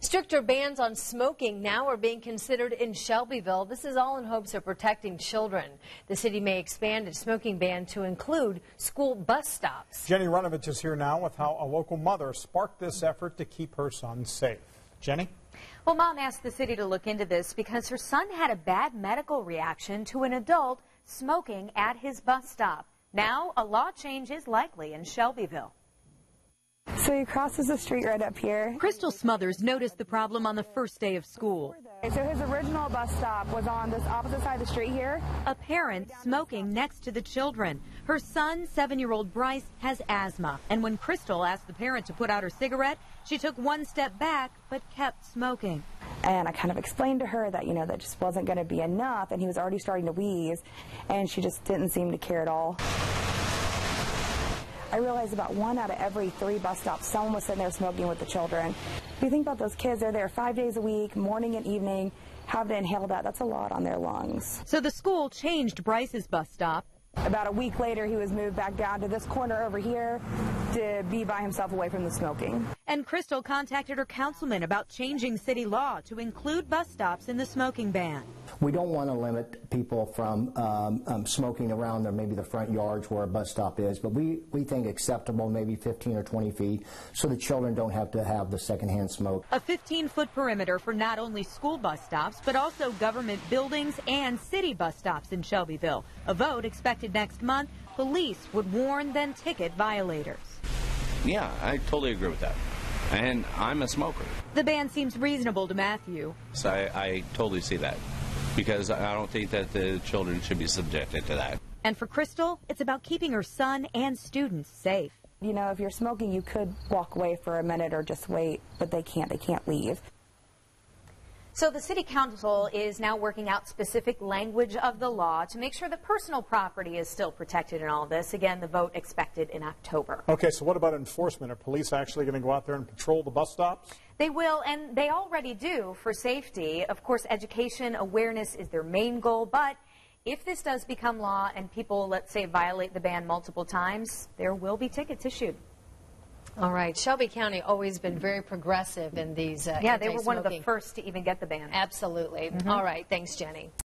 Stricter bans on smoking now are being considered in Shelbyville. This is all in hopes of protecting children. The city may expand its smoking ban to include school bus stops. Jennie Runevitch is here now with how a local mother sparked this effort to keep her son safe. Jenny? Well, mom asked the city to look into this because her son had a bad medical reaction to an adult smoking at his bus stop. Now, a law change is likely in Shelbyville. So he crosses the street right up here. Crystal Smothers noticed the problem on the first day of school. So his original bus stop was on this opposite side of the street here. A parent smoking next to the children. Her son, seven-year-old Bryce, has asthma. And when Crystal asked the parent to put out her cigarette, she took one step back but kept smoking. And I kind of explained to her that, you know, that just wasn't going to be enough. And he was already starting to wheeze. And she just didn't seem to care at all. I realized about one out of every three bus stops, someone was sitting there smoking with the children. If you think about those kids, they're there five days a week, morning and evening, have to inhale that. That's a lot on their lungs. So the school changed Bryce's bus stop. About a week later, he was moved back down to this corner over here to be by himself away from the smoking. And Crystal contacted her councilman about changing city law to include bus stops in the smoking ban. We don't want to limit people from um, um, smoking around their maybe the front yards where a bus stop is, but we, we think acceptable maybe 15 or 20 feet so the children don't have to have the secondhand smoke. A 15 foot perimeter for not only school bus stops but also government buildings and city bus stops in Shelbyville. A vote expected next month. Police would warn then ticket violators. Yeah, I totally agree with that. And I'm a smoker. The ban seems reasonable to Matthew. So I, I totally see that because I don't think that the children should be subjected to that. And for Crystal, it's about keeping her son and students safe. You know, if you're smoking, you could walk away for a minute or just wait, but they can't. They can't leave. So the City Council is now working out specific language of the law to make sure that personal property is still protected in all this. Again, the vote expected in October. Okay, so what about enforcement? Are police actually going to go out there and patrol the bus stops? They will, and they already do for safety. Of course, education, awareness is their main goal, but if this does become law and people, let's say, violate the ban multiple times, there will be tickets issued. All right. Shelby County always been very progressive in these. Uh, yeah, they were one of the first to even get the ban. Absolutely. Mm -hmm. All right. Thanks, Jenny.